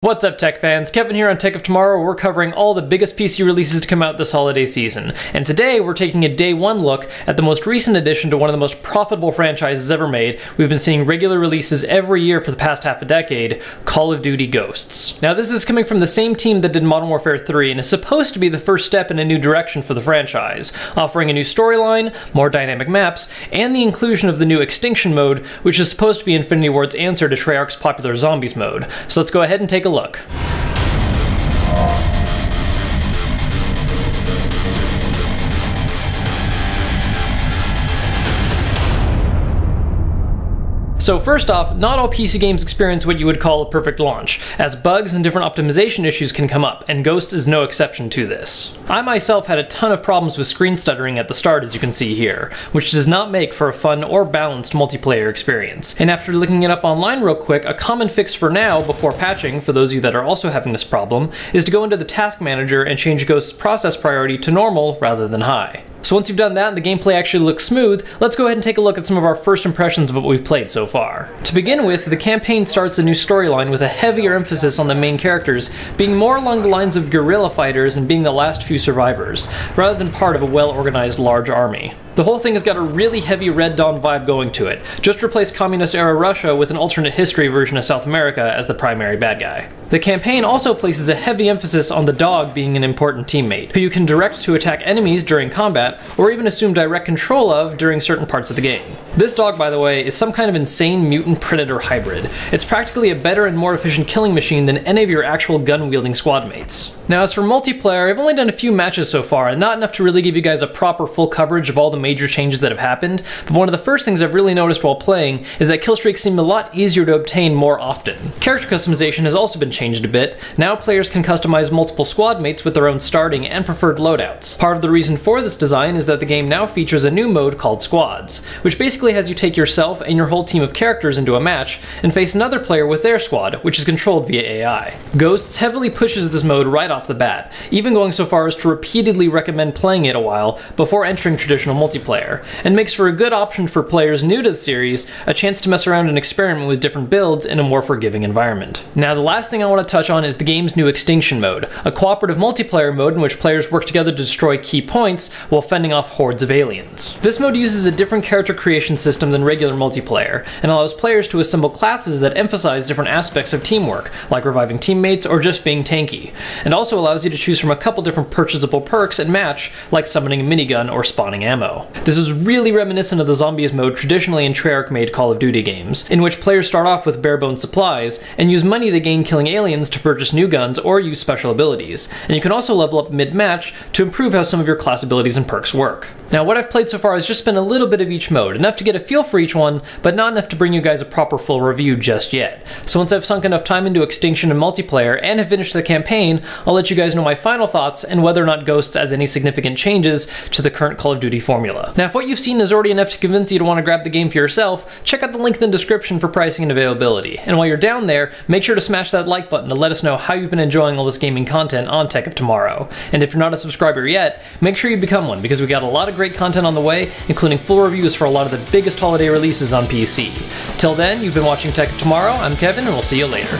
What's up tech fans, Kevin here on Tech of Tomorrow, we're covering all the biggest PC releases to come out this holiday season. And today we're taking a day one look at the most recent addition to one of the most profitable franchises ever made. We've been seeing regular releases every year for the past half a decade, Call of Duty Ghosts. Now this is coming from the same team that did Modern Warfare 3 and is supposed to be the first step in a new direction for the franchise, offering a new storyline, more dynamic maps, and the inclusion of the new Extinction mode, which is supposed to be Infinity Ward's answer to Treyarch's popular Zombies mode. So let's go ahead and take a a look. So first off, not all PC games experience what you would call a perfect launch, as bugs and different optimization issues can come up, and Ghost is no exception to this. I myself had a ton of problems with screen stuttering at the start as you can see here, which does not make for a fun or balanced multiplayer experience. And after looking it up online real quick, a common fix for now, before patching, for those of you that are also having this problem, is to go into the task manager and change Ghost's process priority to normal rather than high. So once you've done that and the gameplay actually looks smooth, let's go ahead and take a look at some of our first impressions of what we've played so far. To begin with, the campaign starts a new storyline with a heavier emphasis on the main characters being more along the lines of guerrilla fighters and being the last few survivors, rather than part of a well-organized large army. The whole thing has got a really heavy Red Dawn vibe going to it. Just replace communist-era Russia with an alternate history version of South America as the primary bad guy. The campaign also places a heavy emphasis on the dog being an important teammate, who you can direct to attack enemies during combat, or even assume direct control of during certain parts of the game. This dog, by the way, is some kind of insane mutant predator hybrid. It's practically a better and more efficient killing machine than any of your actual gun-wielding squad mates. Now as for multiplayer, I've only done a few matches so far, and not enough to really give you guys a proper full coverage of all the major changes that have happened, but one of the first things I've really noticed while playing is that killstreaks seem a lot easier to obtain more often. Character customization has also been changed a bit. Now players can customize multiple squad mates with their own starting and preferred loadouts. Part of the reason for this design is that the game now features a new mode called Squads, which basically has you take yourself and your whole team of characters into a match and face another player with their squad, which is controlled via AI. Ghosts heavily pushes this mode right off the bat, even going so far as to repeatedly recommend playing it a while before entering traditional multiplayer, and makes for a good option for players new to the series a chance to mess around and experiment with different builds in a more forgiving environment. Now the last thing I want to touch on is the game's new Extinction mode, a cooperative multiplayer mode in which players work together to destroy key points while fending off hordes of aliens. This mode uses a different character creation system than regular multiplayer, and allows players to assemble classes that emphasize different aspects of teamwork, like reviving teammates or just being tanky, and also allows you to choose from a couple different purchasable perks and match, like summoning a minigun or spawning ammo. This is really reminiscent of the Zombies mode traditionally in Treyarch-made Call of Duty games, in which players start off with bare-bones supplies, and use money they gain killing aliens to purchase new guns or use special abilities, and you can also level up mid-match to improve how some of your class abilities and perks work. Now what I've played so far has just been a little bit of each mode, enough to get a feel for each one, but not enough to bring you guys a proper full review just yet. So once I've sunk enough time into Extinction and multiplayer and have finished the campaign, I'll let you guys know my final thoughts and whether or not Ghosts has any significant changes to the current Call of Duty formula. Now if what you've seen is already enough to convince you to want to grab the game for yourself, check out the link in the description for pricing and availability. And while you're down there, make sure to smash that like button to let us know how you've been enjoying all this gaming content on Tech of Tomorrow. And if you're not a subscriber yet, make sure you become one because we got a lot of great content on the way including full reviews for a lot of the biggest holiday releases on PC. Till then, you've been watching Tech Tomorrow, I'm Kevin, and we'll see you later.